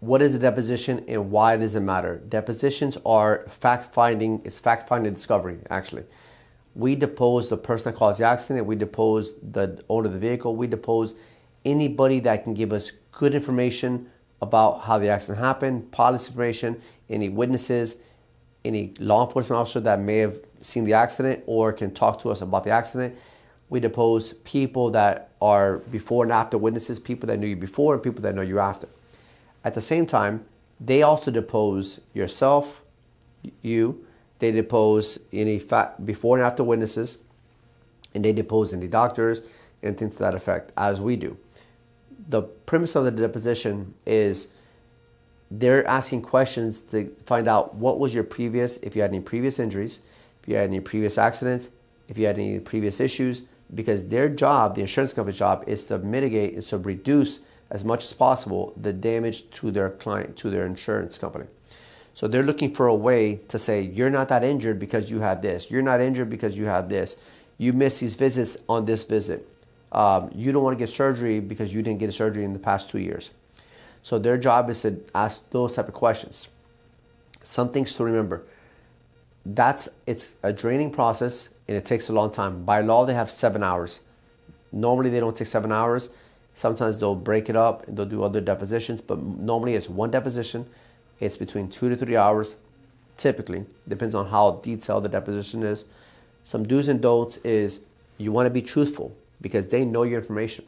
what is a deposition and why does it matter? Depositions are fact finding, it's fact finding discovery, actually. We depose the person that caused the accident, we depose the owner of the vehicle, we depose anybody that can give us good information about how the accident happened, policy information, any witnesses, any law enforcement officer that may have seen the accident or can talk to us about the accident. We depose people that are before and after witnesses, people that knew you before and people that know you after. At the same time, they also depose yourself, you, they depose any before and after witnesses, and they depose any doctors and things to that effect, as we do. The premise of the deposition is they're asking questions to find out what was your previous, if you had any previous injuries, if you had any previous accidents, if you had any previous issues, because their job, the insurance company's job, is to mitigate, is to reduce as much as possible the damage to their client, to their insurance company. So they're looking for a way to say, you're not that injured because you had this. You're not injured because you had this. You missed these visits on this visit. Um, you don't want to get surgery because you didn't get a surgery in the past two years. So their job is to ask those type of questions. Some things to remember. That's it's a draining process and it takes a long time. By law, they have seven hours. Normally, they don't take seven hours. Sometimes they'll break it up and they'll do other depositions, but normally it's one deposition. It's between two to three hours, typically. Depends on how detailed the deposition is. Some do's and don'ts is you want to be truthful because they know your information.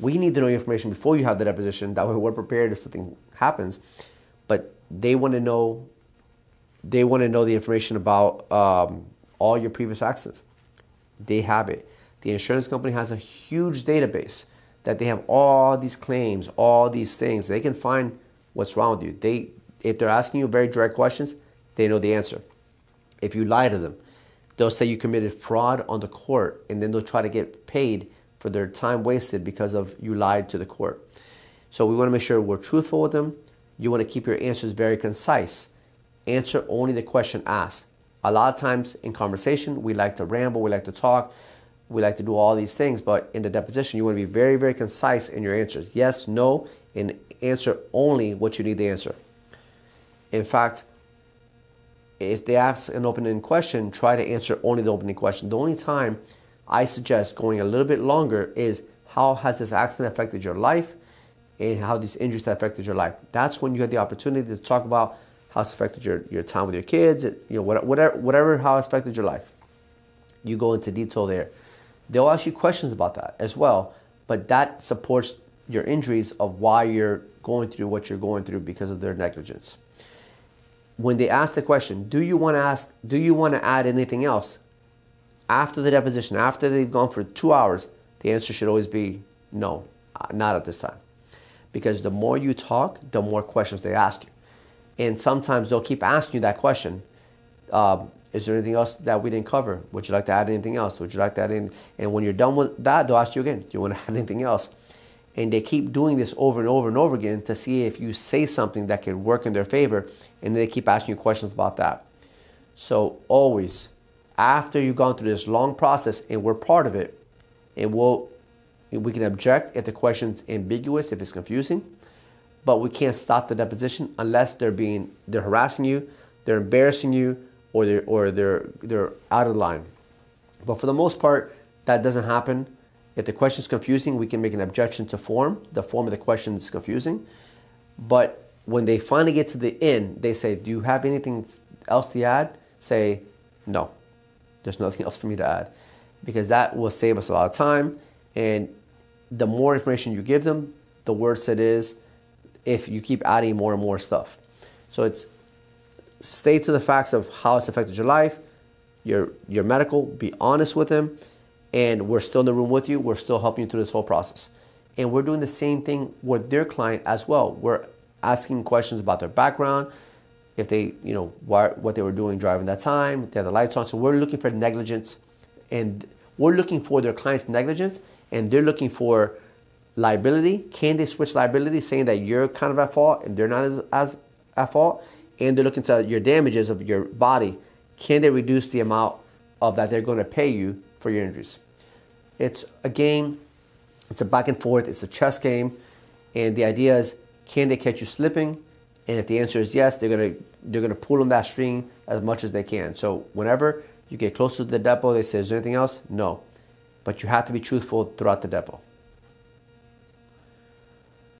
We need to know your information before you have the deposition. That way we're prepared if something happens. But they want to know they want to know the information about um, all your previous accidents. They have it. The insurance company has a huge database that they have all these claims, all these things. They can find what's wrong with you. They, if they're asking you very direct questions, they know the answer. If you lie to them, they'll say you committed fraud on the court, and then they'll try to get paid for their time wasted because of you lied to the court. So we want to make sure we're truthful with them. You want to keep your answers very concise. Answer only the question asked. A lot of times in conversation, we like to ramble, we like to talk, we like to do all these things, but in the deposition, you want to be very, very concise in your answers. Yes, no, and answer only what you need to answer. In fact, if they ask an open-ended question, try to answer only the opening question. The only time I suggest going a little bit longer is how has this accident affected your life and how these injuries affected your life. That's when you have the opportunity to talk about how it's affected your, your time with your kids, you know, whatever, whatever, how it's affected your life. You go into detail there. They'll ask you questions about that as well, but that supports your injuries of why you're going through what you're going through because of their negligence. When they ask the question, do you want to ask, do you want to add anything else? After the deposition, after they've gone for two hours, the answer should always be no, uh, not at this time. Because the more you talk, the more questions they ask you. And sometimes they'll keep asking you that question. Um, is there anything else that we didn't cover? Would you like to add anything else? Would you like to add anything? And when you're done with that, they'll ask you again, do you want to add anything else? And they keep doing this over and over and over again to see if you say something that can work in their favor. And they keep asking you questions about that. So always, after you've gone through this long process and we're part of it, and we'll, we can object if the question's ambiguous, if it's confusing but we can't stop the deposition unless they're being they're harassing you, they're embarrassing you, or they're or they're they're out of line. But for the most part, that doesn't happen. If the question is confusing, we can make an objection to form. The form of the question is confusing. But when they finally get to the end, they say, Do you have anything else to add? Say, No, there's nothing else for me to add. Because that will save us a lot of time. And the more information you give them, the worse it is if you keep adding more and more stuff. So it's stay to the facts of how it's affected your life, your your medical, be honest with them, and we're still in the room with you. We're still helping you through this whole process. And we're doing the same thing with their client as well. We're asking questions about their background, if they, you know, why, what they were doing driving that time, if they had the lights on. So we're looking for negligence and we're looking for their client's negligence and they're looking for liability. Can they switch liability, saying that you're kind of at fault and they're not as, as at fault? And they're looking at your damages of your body. Can they reduce the amount of that they're going to pay you for your injuries? It's a game. It's a back and forth. It's a chess game, and the idea is Can they catch you slipping? And if the answer is yes, they're gonna they're gonna pull on that string as much as they can. So whenever you get close to the depo, they say, "Is there anything else?" No, but you have to be truthful throughout the depo.